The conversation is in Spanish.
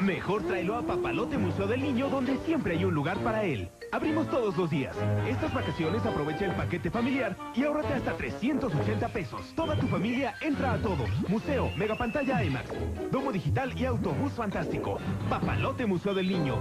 Mejor tráelo a Papalote Museo del Niño, donde siempre hay un lugar para él. Abrimos todos los días. Estas vacaciones aprovecha el paquete familiar y ahórrate hasta 380 pesos. Toda tu familia entra a todo: Museo, megapantalla IMAX, domo digital y autobús fantástico. Papalote Museo del Niño.